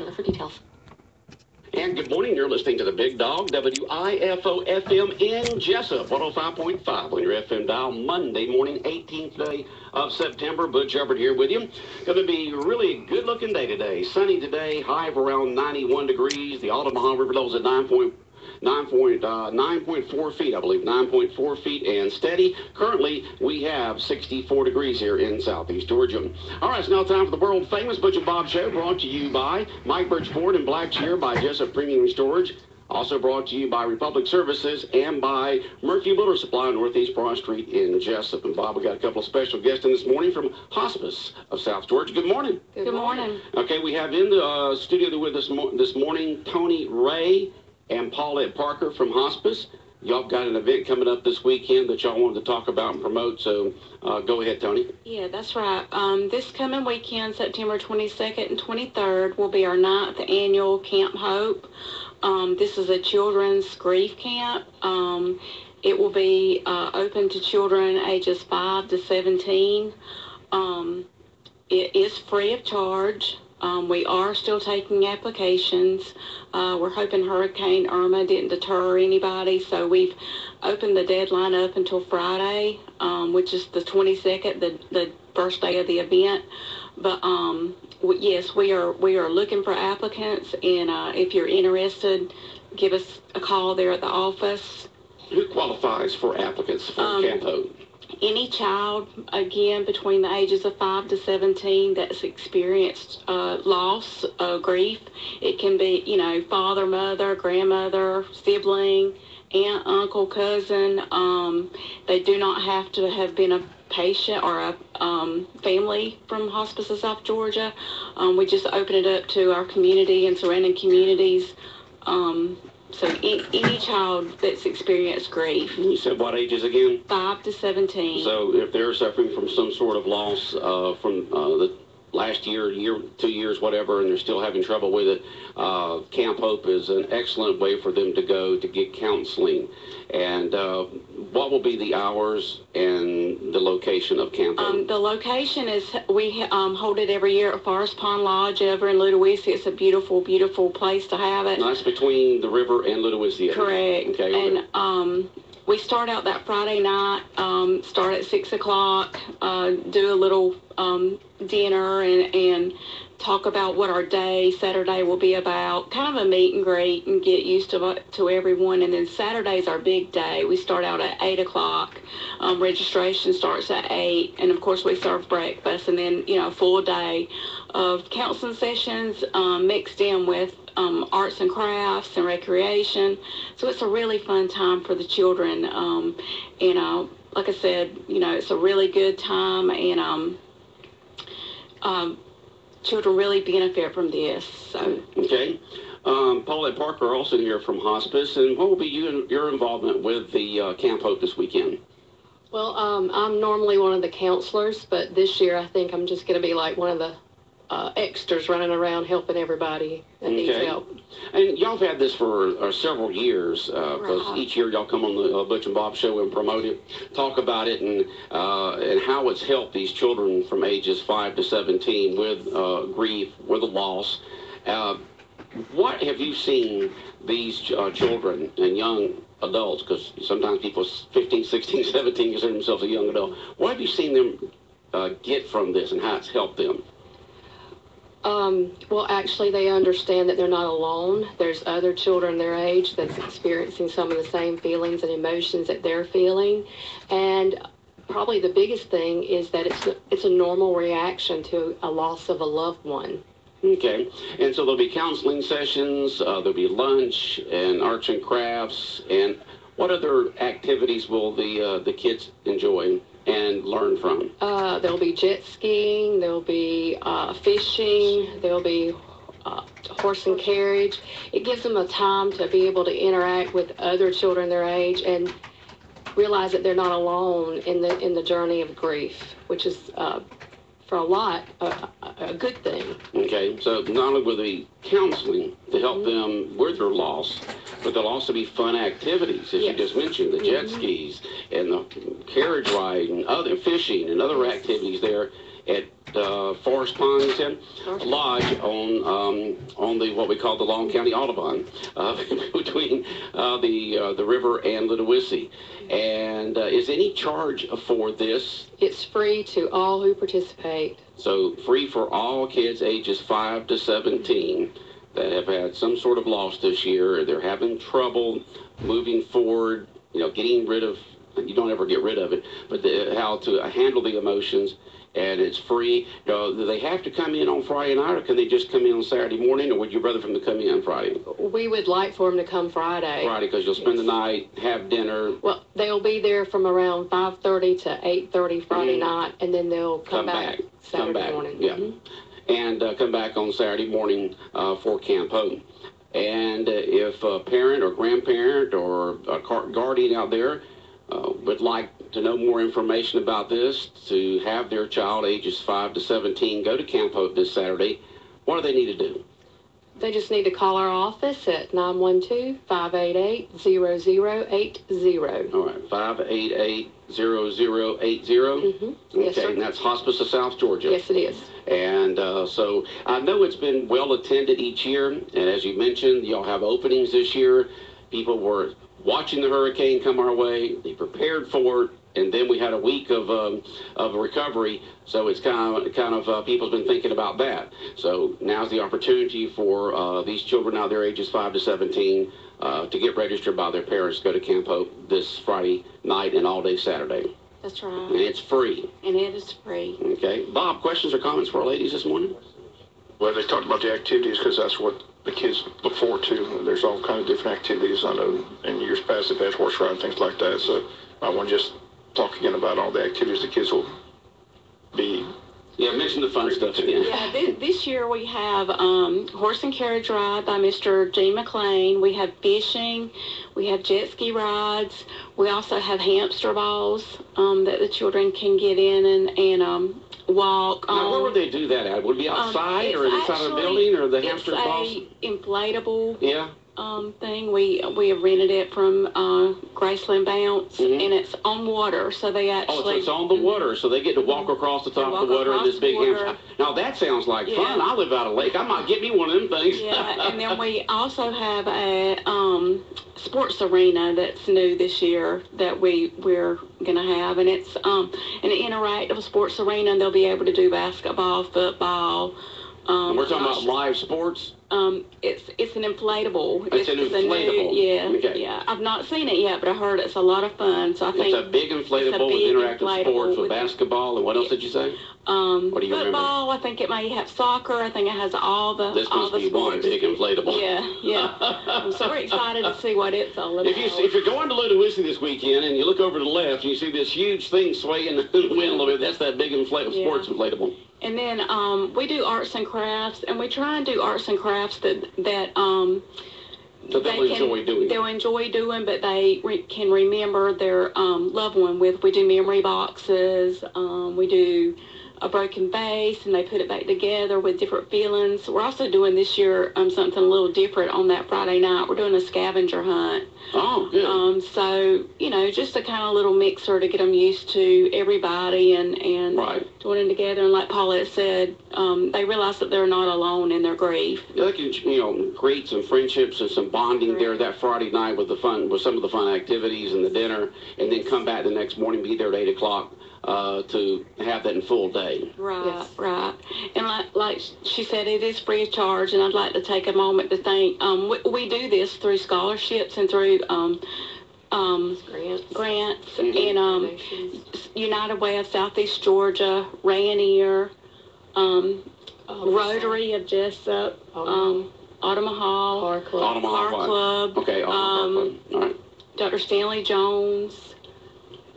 Taylor for details. And good morning. You're listening to the Big Dog, WIFO FM in Jesup, 105.5 on your FM dial, Monday morning, 18th day of September. Butch Hubbard here with you. Going to be a really good looking day today. Sunny today, high of around 91 degrees. The Altamaha River is at 9. 9.9.4 uh, feet, I believe, 9.4 feet and steady. Currently, we have 64 degrees here in southeast Georgia. All right, it's now time for the world famous Butch and Bob Show, brought to you by Mike Birchford and Blackshear by Jesup Premium Storage. Also brought to you by Republic Services and by Murphy Builder Supply on Northeast Broad Street in Jesup. And Bob, we got a couple of special guests in this morning from Hospice of South Georgia. Good morning. Good, morning. Okay, we have in the uh, studio with us mo- this morning Tony Ray and Paulette Parker from Hospice. Y'all got an event coming up this weekend that y'all wanted to talk about and promote, so uh, go ahead, Tony. Yeah, that's right. Um, this coming weekend, September 22nd and 23rd, will be our ninth annual Camp Hope. Um, this is a children's grief camp. Um, it will be uh, open to children ages 5 to 17. Um, it is free of charge. Um, we are still taking applications. Uh, we're hoping Hurricane Irma didn't deter anybody, so we've opened the deadline up until Friday, um, which is the 22nd, the, the first day of the event. But um, yes, we are we are looking for applicants, and uh, if you're interested, give us a call there at the office. Who qualifies for applicants for um, Camp Hope? Any child, again, between the ages of 5 to 17 that's experienced uh, loss, uh, grief, it can be, you know, father, mother, grandmother, sibling, aunt, uncle, cousin. Um, they do not have to have been a patient or a um, family from Hospice of South Georgia. Um, we just open it up to our community and surrounding communities. Um, so any child that's experienced grief, You said what ages again? five to 17. So if they're suffering from some sort of loss uh, from uh, the last year, year, two years, whatever, and they're still having trouble with it, uh, Camp Hope is an excellent way for them to go to get counseling. And uh, what will be the hours and the location of Camp Hope? Um, the location is we um, hold it every year at Forest Pond Lodge over in Ludowici. It's a beautiful, beautiful place to have it. That's between the river and Ludowici. Correct. Okay. And um, we start out that Friday night, um, start at 6 o'clock, uh, do a little um, dinner and, and talk about what our day, Saturday will be about, kind of a meet and greet and get used to, to everyone. And then Saturday's our big day. We start out at 8 o'clock. Um, registration starts at 8. And of course, we serve breakfast and then, you know, a full day of counseling sessions um, mixed in with um, arts and crafts and recreation. So it's a really fun time for the children. Um, and uh, like I said, you know, it's a really good time, and um, children really benefit from this. So. Okay. Um, Paulette Parker also here from Hospice, and what will be you, your involvement with the uh, Camp Hope this weekend? Well, um, I'm normally one of the counselors, but this year I think I'm just going to be like one of the uh, extras running around helping everybody that needs help. And y'all have had this for uh, several years because Right. each year y'all come on the uh, Butch and Bob show and promote it, talk about it, and uh, and how it's helped these children from ages five to seventeen with uh, grief, with a loss. Uh, what have you seen these uh, children and young adults, because sometimes people 15, 16, 17 consider themselves a young adult. What have you seen them uh, get from this and how it's helped them? Um, well, actually, they understand that they're not alone. There's other children their age that's experiencing some of the same feelings and emotions that they're feeling, and probably the biggest thing is that it's it's a normal reaction to a loss of a loved one. Okay, and so there'll be counseling sessions, uh, there'll be lunch and arts and crafts, and what other activities will the uh, the kids enjoy? And learn from? Uh, there'll be jet skiing, there'll be uh, fishing, there'll be uh, horse and carriage. It gives them a time to be able to interact with other children their age and realize that they're not alone in the in the journey of grief, which is uh, for a lot a, a, good thing. Okay, so not only will they counseling to help mm-hmm. them with their loss, but there'll also be fun activities, as yes. you just mentioned, the jet mm-hmm. skis and the carriage ride and other fishing and other activities there. at uh, Forest Pond Lodge on um, on the what we call the Long County Audubon uh, between uh, the uh, the river and Ludowici. And uh, is any charge for this? It's free to all who participate. So free for all kids ages 5 to 17 that have had some sort of loss this year. They're having trouble moving forward, you know, getting rid of, you don't ever get rid of it, but the, how to handle the emotions. And it's free. You know, do they have to come in on Friday night or can they just come in on Saturday morning or would you rather for them to come in on Friday? We would like for them to come Friday. Friday because you'll spend the night, have dinner, Well, they'll be there from around 5:30 to 8:30 Friday Mm. night, and then they'll Come come, back. Come Saturday back, morning. yeah. Mhm. and uh, come back on Saturday morning uh, for Camp Hope. And uh, if a parent or grandparent or a guardian out there uh, would like to know more information about this, to have their child ages 5 to 17 go to Camp Hope this Saturday, what do they need to do? They just need to call our office at 912-588-0080. All right, 588 0080. Mhm. Yes, Okay, sir. and that's Hospice of South Georgia. Yes, it is. And uh, so I know it's been well attended each year. And as you mentioned, y'all have openings this year. People were watching the hurricane come our way. They prepared for it. And then we had a week of um, of recovery, so it's kind of kind of uh, people's been thinking about that. So now's the opportunity for uh, these children now their ages five to seventeen uh, to get registered by their parents. Go to Camp Hope this Friday night and all day Saturday, That's right. and it's free. And it is free. Okay, Bob, questions or comments for our ladies this morning? Well, they talked about the activities because that's what the kids look forward to. There's all kind of different activities. I know in years past they've had horse riding, things like that. So I want to just talk again about all the activities the kids will be. Yeah, mention the fun stuff again. Yeah, this, this year we have um, horse and carriage ride by Mr. Gene McLean. We have fishing. We have jet ski rides. We also have hamster balls um, that the children can get in and, and um, walk Now, on. where would they do that at? Would it be Um, outside it's or inside of a building or the it's hamster balls? a inflatable Yeah. Um, thing. We we have rented it from uh, Graceland Bounce, Mhm. and it's on water, so they Oh, actually so it's on the water, so they get to walk across the top of the water in this big hamster. Now that sounds like Yeah. fun. I live out of lake. I might get me one of them things. Yeah, and then we also have a um, sports arena that's new this year that we we're gonna have, and it's um, an interactive sports arena, and they'll be able to do basketball, football. Um, We're talking about live sports. Um, it's it's an inflatable. It's an a new- inflatable. yeah, Okay. yeah. I've not seen it yet, but I heard it's a lot of fun. So I think It's a big inflatable with big interactive inflatable sports with with- basketball and what else did you say? um, What do you remember? football. I think it may have soccer. I think it has all the This all must the be one big inflatable. Yeah, yeah. I'm so excited to see what it's all about. If you if you're going to Ludowici this weekend and you look over to the left and you see this huge thing swaying in the wind a little bit, that's that big inflatable Yeah. sports inflatable. And then um, we do arts and crafts, and we try and do arts and crafts that that um, So they can- enjoy doing. They'll enjoy doing, but they re- can remember their um, loved one with. We do memory boxes. Um, we do a broken vase, and they put it back together with different feelings. We're also doing this year um, something a little different on that Friday night. We're doing a scavenger hunt. Oh, good. Um, so you know, just a kind of little mixer to get them used to everybody and and Right. joining together. And like Paulette said, um, they realize that they're not alone in their grief. Yeah, they can, you know, create some friendships and some bonding there that Friday night with the fun, with some of the fun activities and the dinner, and then come back the next morning, be there at eight o'clock uh, to have that in full day. Right, Yes. right. And like like she said, it is free of charge. And I'd like to take a moment to thank. Um, we, we do this through scholarships and through um, um, Grants. grants Mhm. and um. United Way of Southeast Georgia, Rayonier, um, Oh, Rotary of Jesup, um, Ottawa Car Club. Autumn Car what? Club, Okay, all, um, all right. Dr. Stanley Jones,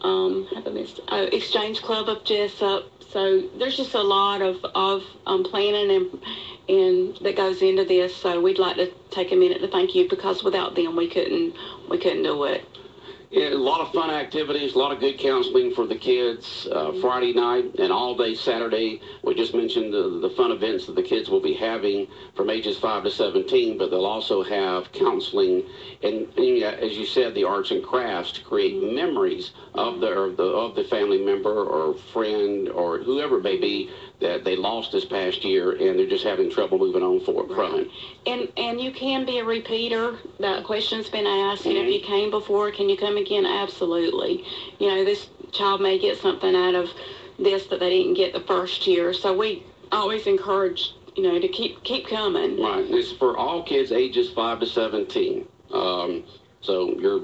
um, have I missed? Oh, Exchange Club of Jesup. So there's just a lot of, of um, planning and and that goes into this. So we'd like to take a minute to thank you because without them we couldn't we couldn't do it. Yeah, a lot of fun activities, a lot of good counseling for the kids uh, Friday night and all day Saturday. We just mentioned the, the fun events that the kids will be having from ages 5 to 17, but they'll also have counseling and, and as you said, the arts and crafts to create memories of the, of the of the family member or friend or whoever it may be that they lost this past year and they're just having trouble moving on for, from it. And and you can be a repeater. That question's been asked. You know, if Mhm. you came before, can you come again? Absolutely. You know, this child may get something out of this that they didn't get the first year. So we always encourage you know to keep keep coming. Right. It's for all kids ages 5 to 17. Um, so you're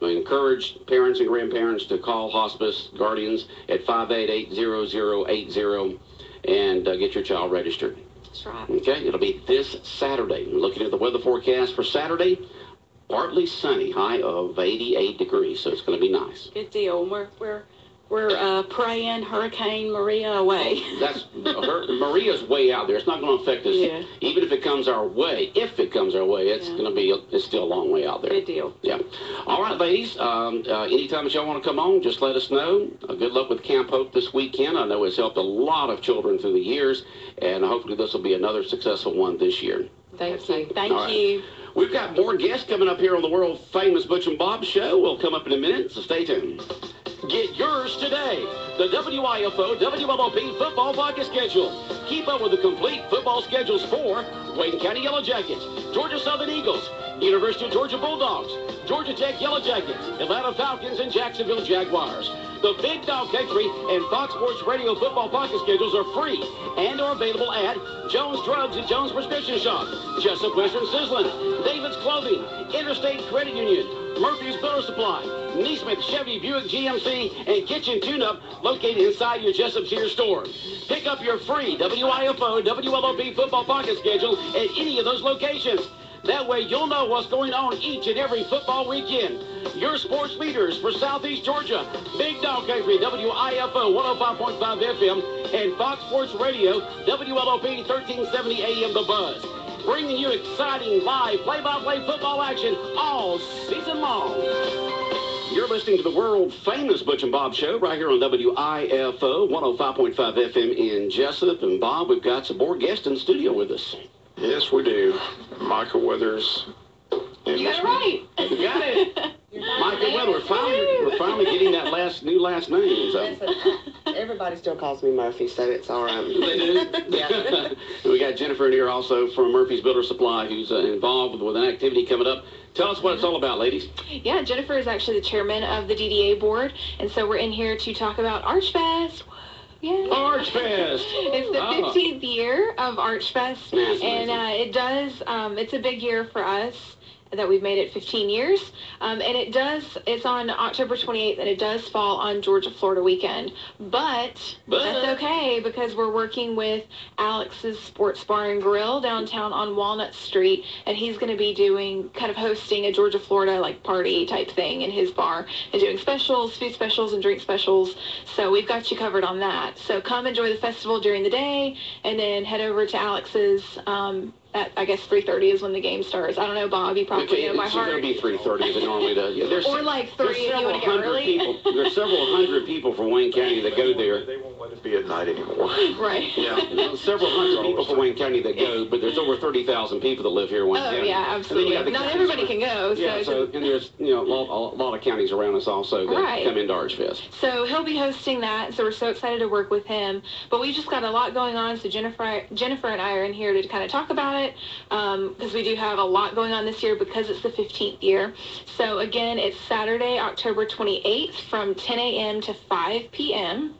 we encourage parents and grandparents to call hospice guardians at 588-0080 and uh, get your child registered. That's right. Okay, it'll be this Saturday. Looking at the weather forecast for Saturday, partly sunny, high of 88 degrees, so it's going to be nice. Good deal. We're we're we're uh, praying Hurricane Maria away. That's her, Maria's way out there. It's not going to affect us, Yeah. even if it comes our way. If it comes our way, it's Yeah. going to be it's still a long way out there. Good deal. Yeah. All right, ladies. Um, uh, anytime that y'all want to come on, just let us know. Uh, good luck with Camp Hope this weekend. I know it's helped a lot of children through the years, and hopefully this will be another successful one this year. Thank you. Thank right. you. We've got more guests coming up here on the world famous Butch and Bob show. We'll come up in a minute, so stay tuned. Get yours today. The WIFO WLOP football pocket schedule. Keep up with the complete football schedules for Wayne County Yellow Jackets, Georgia Southern Eagles, University of Georgia Bulldogs, Georgia Tech Yellow Jackets, Atlanta Falcons, and Jacksonville Jaguars. The Big Dog Country and Fox Sports Radio football pocket schedules are free and are available at Jones Drugs and Jones Prescription Shop, Jesup Western Sizzlin, David's Clothing, Interstate Credit Union, Murphy's Builder Supply, Neesmith Chevy Buick GMC, and Kitchen Tune-Up located inside your Jesup Sears store. Pick up your free WIFO WLOP football pocket schedule at any of those locations. That way you'll know what's going on each and every football weekend. Your sports leaders for Southeast Georgia, Big Dog Country, WIFO 105.5 FM, and Fox Sports Radio, WLOP 1370 AM The Buzz. Bringing you exciting live play-by-play football action all season long. You're listening to the world famous Butch and Bob show right here on WIFO 105.5 FM in Jesup. And Bob, we've got some more guests in the studio with us. Yes, we do. Michael Weathers. and You got it right. We got it. Michael Weather, we're finally, we're finally getting that last new last name. So. Listen, everybody still calls me Murphy, so it's all right. They do. Yeah. we got Jennifer in here also from Murphy's Builder Supply, who's uh, involved with an activity coming up. Tell us what it's all about, ladies. Yeah, Jennifer is actually the chairman of the DDA board, and so we're in here to talk about ArchFest. Yeah. Arch Fest. It's the Oh. 15th year of ArchFest, and uh, it does. Um, it's a big year for us that we've made it 15 years, um, and it does. It's on October 28th, and it does fall on Georgia Florida weekend. But, But- that's okay because we're working with Alex's Sports Bar and Grill downtown on Walnut Street, and he's going to be doing kind of hosting a Georgia Florida like party type thing in his bar and doing specials, food specials, and drink specials. So we've got you covered on that. So come enjoy the festival during the day, and then head over to Alex's. Um, at I guess 3:30 is when the game starts. I don't know, Bob. You probably Okay, know by it's going to be 3.30 as it normally does. Yeah, there's, Or like there's three if you several want to get hundred early. people. There's several hundred people from Wayne County that go there. They won't let it be at night anymore. right. Yeah, there's several hundred people from Wayne County that go, but there's over 30,000 people that live here in Wayne Oh County. yeah, And then you absolutely. Not everybody around- can go. So Yeah, it's so, and there's, you know, a lot, a lot of counties around us also that Right. come into Archfest. So he'll be hosting that. So we're so excited to work with him. But we've just got a lot going on. So Jennifer, Jennifer and I are in here to kind of talk about it because we do have a lot going on this year because it's the 15th year. So again, it's Saturday, October 28th from 10 a.m. to 5 p.m.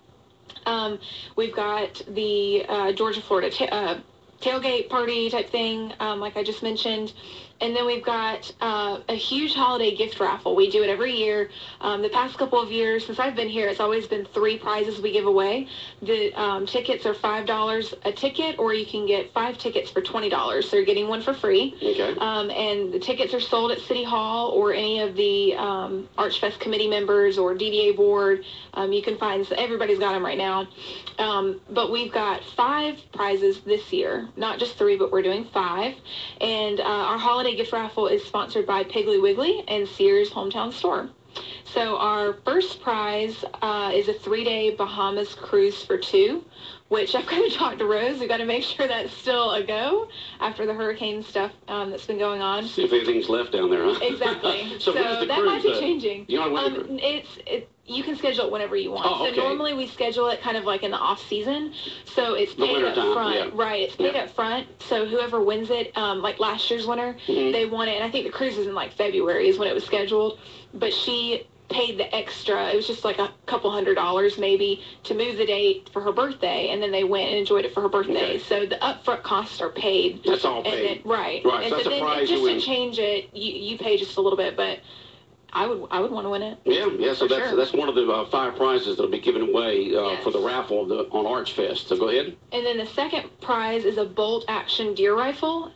Um, we've got the uh, Georgia Florida ta- uh, tailgate party type thing, um, like I just mentioned. And then we've got uh, a huge holiday gift raffle. We do it every year. Um, the past couple of years, since I've been here, it's always been three prizes we give away. The um, tickets are $5 a ticket, or you can get five tickets for $20. So you're getting one for free. Okay. Um, and the tickets are sold at City Hall or any of the um, ArchFest committee members or DDA board. Um, you can find, everybody's got them right now. Um, but we've got five prizes this year, not just three, but we're doing five. And uh, our holiday gift raffle is sponsored by Piggly Wiggly and Sears Hometown Store. So our first prize uh, is a three-day Bahamas cruise for two, which I've got to talk to Rose. We've got to make sure that's still a go after the hurricane stuff um, that's been going on. See if anything's left down there, huh? Exactly. so, so that cruise? might be uh, changing. You know Um, it's it. You can schedule it whenever you want. Oh, okay. So normally we schedule it kind of like in the off season. So it's paid up time, front, yeah. right? It's paid Yeah. up front. So whoever wins it, um, like last year's winner, Mhm. they won it, and I think the cruise is in like February is when it was scheduled. But she paid the extra. It was just like a couple hundred dollars maybe to move the date for her birthday, and then they went and enjoyed it for her birthday. Okay. So the upfront costs are paid. That's all And paid. then, right. Right, And so that's a then prize just win. to change it, you, you pay just a little bit, but I would I would want to win it. Yeah, yeah. So that's sure. that's one of the uh, five prizes that'll be given away uh, Yes. for the raffle of the, on Archfest. So go ahead. And then the second prize is a bolt action deer rifle.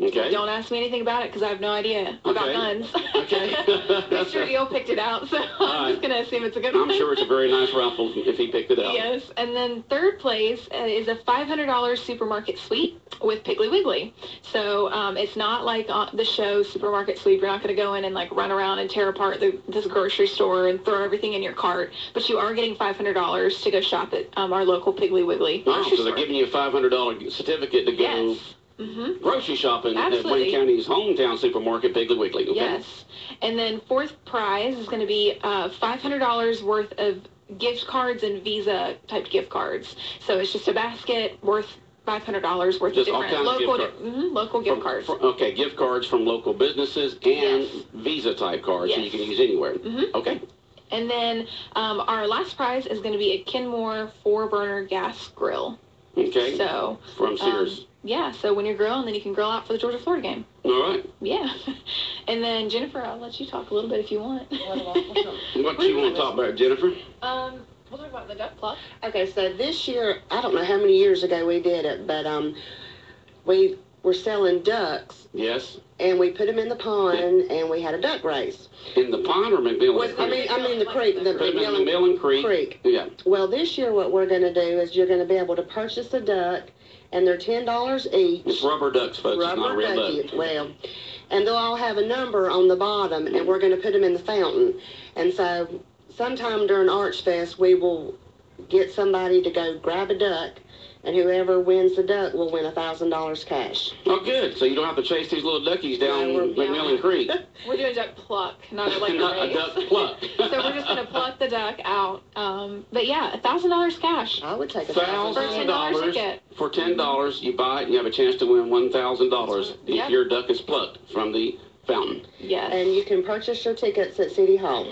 Okay. Don't ask me anything about it because I have no idea about Okay. guns. Okay. Mr. Deal picked it out, so I'm right. just gonna assume it's a good one. I'm sure it's a very nice raffle if he picked it up. Yes, and then third place uh, is a $500 supermarket suite with Piggly Wiggly. So um, it's not like the show Supermarket Sweep. You're not going to go in and like run around and tear apart the, this grocery store and throw everything in your cart. But you are getting $500 to go shop at um, our local Piggly Wiggly Oh, so they're store. giving you a $500 certificate to go Yes. Mm-hmm. grocery shopping at Absolutely. Wayne County's hometown supermarket, Piggly Wiggly. Okay? Yes. And then fourth prize is going to be uh, $500 worth of gift cards and Visa type gift cards. So it's just a basket worth $500 worth Just of all different of gift local, cards. mhm, local gift From- cards. from- okay, gift cards from local businesses and Yes. Visa type cards, so you can use anywhere. Mhm. Okay. And then um, our last prize is going to be a Kenmore four burner gas grill. Okay. So from um, Sears. Yeah, so when you're grilling, then you can grill out for the Georgia Florida game. All right. Yeah. and then Jennifer, I'll let you talk a little bit if you want. What do you want to talk about, Jennifer? um, we'll talk about the duck pluck. Okay, so this year, I don't know how many years ago we did it, but um, we were selling ducks Yes. and we put them in the pond and we had a duck race. In the pond or McMillan Was- I Creek? mean, I mean the creek, the Put them in McMillan McMillan Creek. Creek. Yeah. Well, this year what we're going to do is you're going to be able to purchase a duck, and they're ten dollars each. It's rubber ducks, folks. it's not rubber real ducky. duck. Well, and they'll all have a number on the bottom, and we're going to put them in the fountain. And so, sometime during Arch Fest, we will get somebody to go grab a duck, and whoever wins the duck will win a thousand dollars cash. Oh, good. So you don't have to chase these little duckies down No, we're- McMillan Creek. We're doing duck pluck, not like a Not a race. duck pluck. so we're just gonna pluck the duck out. Um, but yeah, a thousand dollars cash. I would take a Thousand For $10 ticket. for ten dollars. You buy it, and you have a chance to win one thousand dollars if Yep. your duck is plucked from the fountain. Yes. And you can purchase your tickets at City Hall.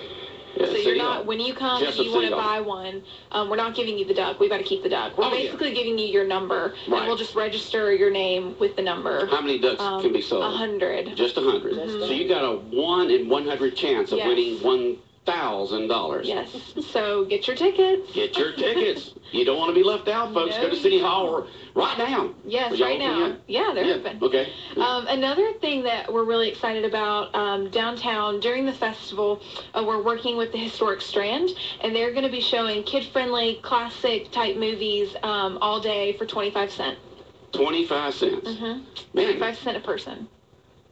Yeah, so you're not when you come and you want to buy one. Um, we're not giving you the duck. We've got to keep the duck. We're Oh, yeah. basically giving you your number, Right. and we'll just register your name with the number. How many ducks Um, can be sold? A hundred. Just a 100 Mhm. So you got a one in one hundred chance of Yes. winning one thousand dollars. Yes. So get your tickets. Get your tickets. you don't want to be left out, folks. No, Go to City. Hall or right now. Yes, right now. yet? Yeah, they're yeah. open. Okay. Um, another thing that we're really excited about um, downtown during the festival, uh, we're working with the Historic Strand, and they're going to be showing kid-friendly, classic-type movies um, all day for 25 cents. Twenty-five cents. Mm-hmm. Man, 25 cent a person.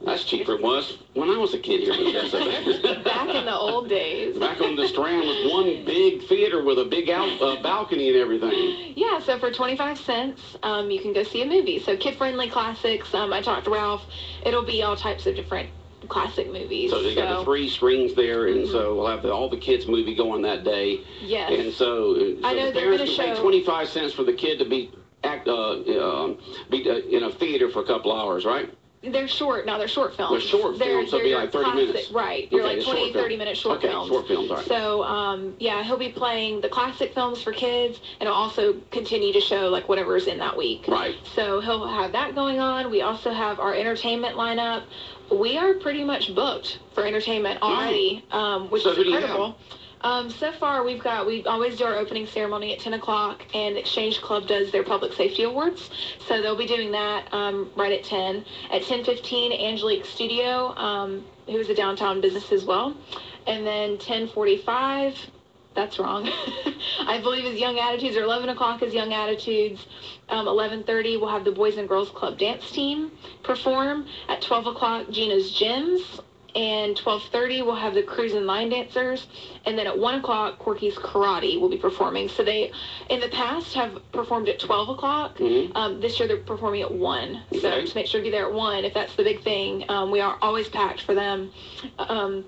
That's cheaper than it was when I was a kid here in. Back in the old days. Back on the Strand was one big theater with a big out, uh, balcony and everything. Yeah, so for 25 cents, um, you can go see a movie. So kid-friendly classics. Um, I talked to Ralph. It'll be all types of different classic movies. So they got the three screens there, and Mm-hmm. so we'll have the, all the kids' movie going that day. Yes. And so, uh, so I know the parents can pay 25 cents for the kid to be act uh, uh, be uh, in a theater for a couple hours, right? They're short. Now they're short films. They're short films, so it'll be like 30 classic- minutes. Right. You're Okay, like it's short 20, film. 30 minute short okay, films. short films, all right. So, um, yeah, he'll be playing the classic films for kids, and he'll also continue to show like whatever's in that week. Right. So he'll have that going on. We also have our entertainment lineup. We are pretty much booked for entertainment already, um, which So is who do you have? incredible. Um, so far, we've got we always do our opening ceremony at 10 o'clock, and Exchange Club does their public safety awards. So they'll be doing that um, right at 10. At 10:15, Angelique Studio, um, who is a downtown business as well, and then 10:45. That's wrong. I believe is Young Attitudes, or 11 o'clock is Young Attitudes. Um, 11:30, we'll have the Boys and Girls Club dance team perform. At 12 o'clock, Gina's Gyms and 12.30 we'll have the cruise and line dancers. And then at 1 o'clock corky's karate will be performing. So they in the past have performed at 12 o'clock. Mhm. um, this year they're performing at 1 so Okay. just make sure to be there at 1 if that's the big thing. Um, we are always packed for them. Um,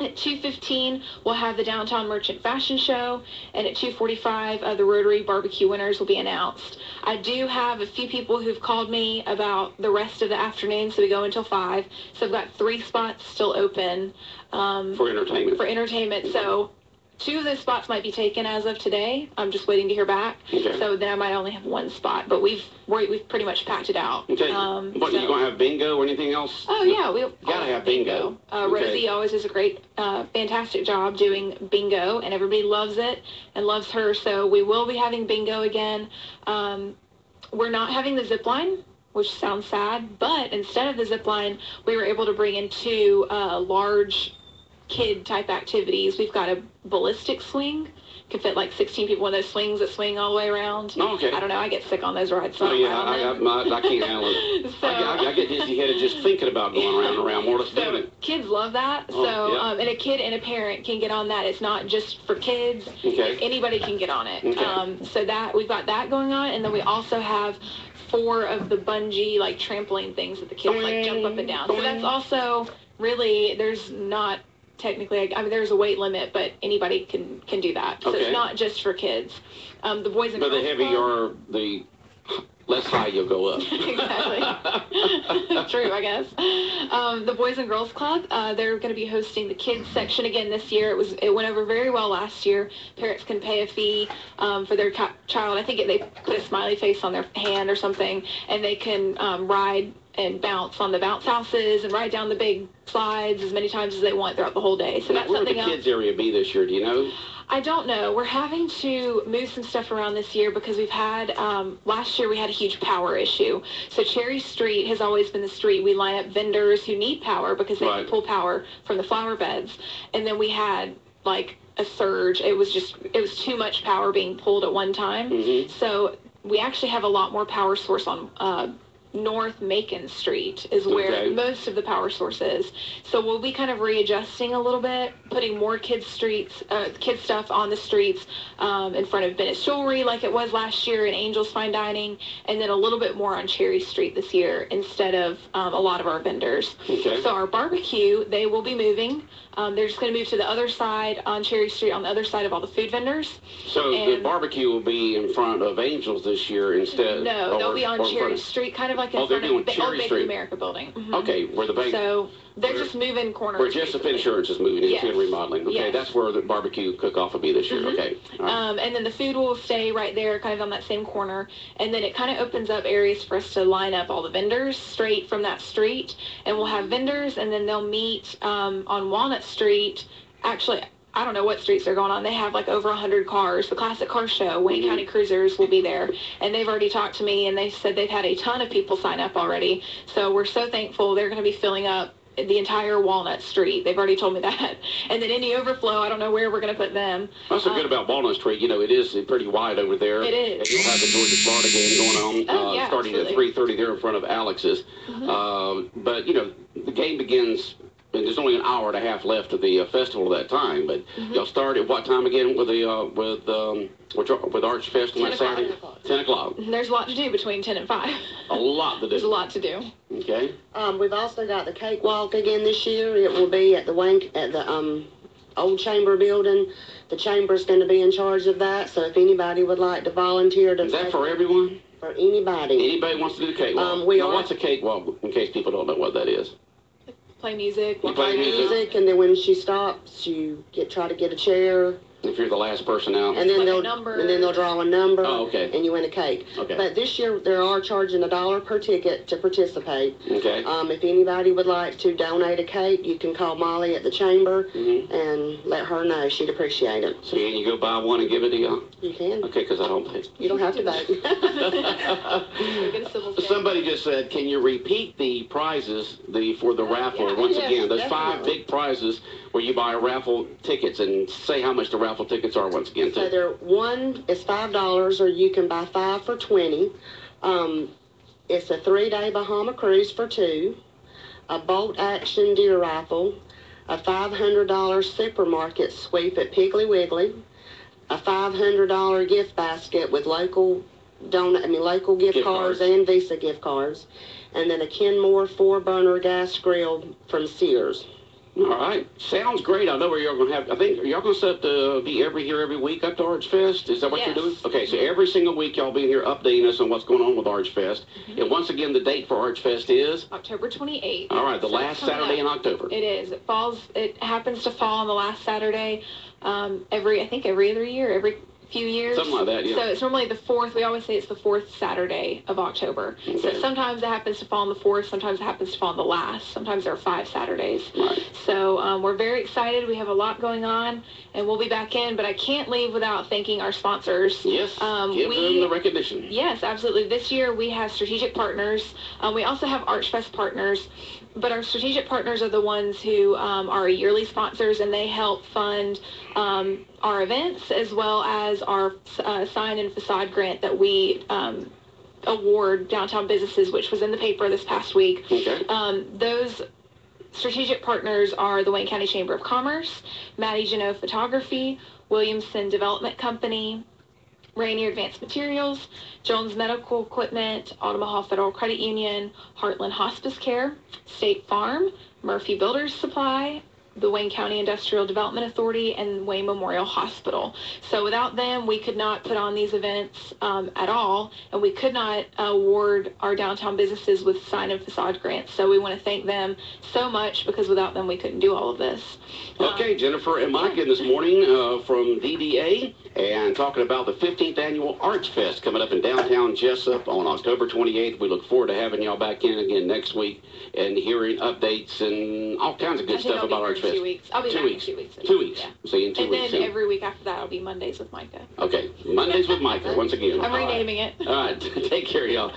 at 2.15 we'll have the downtown merchant fashion show. And at 2.45 uh, the rotary barbecue winners will be announced. I do have a few people who've called me about the rest of the afternoon so we go until 5 so i've got three spots still open um, For entertainment. for entertainment. So two of those spots might be taken as of today i'm just waiting to hear back Okay. so then i might only have one spot but we've we're, we've pretty much packed it out Okay. um, what, so- you going to have bingo or anything else? Oh yeah, we Gotta have bingo. Uh, Okay. Rosie always does a great, uh, fantastic job doing bingo, and everybody loves it and loves her. So we will be having bingo again. Um, we're not having the zip line, which sounds sad, but instead of the zip line, we were able to bring in two uh, large kid type activities. We've got a ballistic swing. Can fit like 16 people in those swings that swing all the way around. Oh, okay. I don't know. I get sick on those rides. So Oh, I yeah, don't I, I, them. I, I can't handle it. So- I, I, I get dizzy headed just thinking about going around and around. More, let's So it. kids love that. Oh, so yeah. um, and a kid and a parent can get on that. It's not just for kids. Okay. Anybody can get on it. Okay. Um, so that we've got that going on, and then we also have four of the bungee like trampoline things that the kids like jump up and down. So that's also really there's not technically I mean there's a weight limit, but anybody can can do that. So Okay. it's not just for kids. Um, the boys and But the girls heavier Club- the less high you'll go up. exactly. True, I guess. Um, the Boys and Girls Club, uh, they're going to be hosting the kids section again this year. It was it went over very well last year. Parents can pay a fee um, for their child. I think it, they put a smiley face on their hand or something, and they can um, ride and bounce on the bounce houses and ride down the big slides as many times as they want throughout the whole day. So that's Where would something the else. kids area be this year? Do you know? I don't know. We're having to move some stuff around this year because we've had um, last year we had a huge power issue. So Cherry Street has always been the street we line up vendors who need power because they Right. can pull power from the flower beds, and then we had like a surge. It was just it was too much power being pulled at one time. Mhm. So we actually have a lot more power source on. Uh, North Macon Street is where Okay. most of the power source is. So we'll be kind of readjusting a little bit, putting more kids streets, uh, kids stuff on the streets um, in front of Bennett's Jewelry like it was last year in Angels Fine Dining, and then a little bit more on Cherry Street this year instead of um, a lot of our vendors. Okay. So our barbecue, they will be moving. Um, they're just going to move to the other side on Cherry Street, on the other side of all the food vendors. So the barbecue will be in front of Angels this year instead. No, or- they'll be on or in front Cherry Street, kind of like in Oh, they're front doing of the Cherry old Bank Street. of America building. Mhm. Okay, where the bank. So they're just moving corners. where Jesup basically. Insurance is moving into Yes. and remodeling. Okay, Yes. that's where the barbecue cook-off will be this year. Mhm. Okay. All right. Um, and then the food will stay right there, kind of on that same corner. And then it kind of opens up areas for us to line up all the vendors straight from that street. And we'll have vendors, and then they'll meet um, on Walnut Street. Actually, I don't know what streets they're going on. They have like over 100 cars. The Classic Car Show, Wayne Mhm. County Cruisers will be there. And they've already talked to me, and they said they've had a ton of people sign up already. So we're so thankful. They're going to be filling up the entire Walnut Street. They've already told me that. And then any overflow, I don't know where we're going to put them. What's so good about Walnut Street? You know, it is pretty wide over there. It is. And you'll have the Georgia Florida game going on, Oh, uh, yeah, starting at 3:30 there in front of Alex's. Mhm. Uh, but you know, the game begins. And there's only an hour and a half left of the uh, festival at that time. But Mhm. y'all start at what time again with the uh, with um, with, with Arch Fest on 10 o'clock. Saturday? Ten o'clock. There's a lot to do between 10 and 5. A lot to do. There's a lot to do. Okay. Um, we've also got the cakewalk again this year. It will be at the Wayne, at the, um, old chamber building. The chamber's gonna be in charge of that, so if anybody would like to volunteer to. Is that for everyone? For anybody. Anybody wants to do the cakewalk? Um, we now, are- what's a cakewalk? In case people don't know what that is. Play music. You play music? Music, and then when she stops, you get, try to get a chair, If you're the last person out. and then Like a they'll, number. and then they'll draw a number. Oh, okay. And you win a cake. Okay. But this year, they are charging a dollar per ticket to participate. Okay. Um, if anybody would like to donate a cake, you can call Molly at the chamber hmm and let her know. She'd appreciate it. So can you go buy one and give it to y'all? You can. Okay, because I don't pay. You don't have to vote. Get a civil check. Somebody just said, can you repeat the prizes the for the raffle yeah, once yes, again? Those five definitely. big prizes where you buy raffle tickets and say how much the raffle tickets are once again. so Too. they're one is five dollars, or you can buy five for twenty. Um, it's a three-day Bahama cruise for two. a bolt action deer rifle, a $500 supermarket sweep at Piggly Wiggly, a $500 gift basket with local don I mean local gift, Gift cards, cards. and Visa gift cards, and then a Kenmore four burner gas grill from Sears. All right, sounds great. I know where you're going to have. I think y'all going to set to be every here every week up to Arch Fest. Is that what you're doing? Okay, so every single week y'all being here updating us on what's going on with Arch Fest. Mm-hmm. And once again, the date for Arch Fest is October 28th. all right, the So last Saturday up. in October. It is. It falls. It happens to fall on the last Saturday. Um, every I think every other year, every few years. Something like that, yeah. So it's normally the fourth. We always say it's the fourth Saturday of October. So sometimes it happens to fall on the fourth. Sometimes it happens to fall on the last. Sometimes there are five Saturdays. Right. So um, we're very excited. We have a lot going on, and we'll be back in. But I can't leave without thanking our sponsors. Yes. Um, give we- them the recognition. Yes, absolutely. This year we have strategic partners. Um, we also have ArchFest partners, but our strategic partners are the ones who um, are yearly sponsors and they help fund um, our events as well as our uh, sign and facade grant that we um, award downtown businesses, which was in the paper this past week. Okay. Um, those strategic partners are the Wayne County Chamber of Commerce, Maddie Janot Photography, Williamson Development Company, Rayonier Advanced Materials, Jones Medical Equipment, Omaha Federal Credit Union, Heartland Hospice Care, State Farm, Murphy Builders Supply, the Wayne County Industrial Development Authority, and Wayne Memorial Hospital. So without them, we could not put on these events um, at all, and we could not award our downtown businesses with sign and facade grants. So we want to thank them so much because without them, we couldn't do all of this. Okay, Jennifer and Mike in this morning uh, from DDA and talking about the 15th annual Arch Fest coming up in downtown Jesup on October 28th. We look forward to having y'all back in again next week and hearing updates and all kinds of good stuff about here Two weeks. I'll be Two back weeks. in two weeks. Two weeks. Yeah. You in two And weeks. then soon. every week after that, I'll be Mondays with Micah. Okay, Mondays with Micah once again. I'm All right. renaming it. All right, take care, y'all.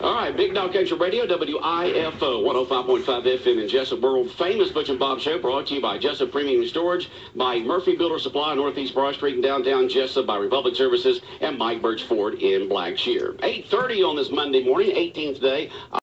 All right, Big Dog Country Radio, WIFO 105.5 FM in Jesup, world famous Butch and Bob Show, brought to you by Jesup Premium Storage, by Murphy Builder Supply, Northeast Broad Street and downtown Jesup, by Republic Services, and Mike Birch Ford in Blackshear. 8.30 on this Monday morning, 18th day.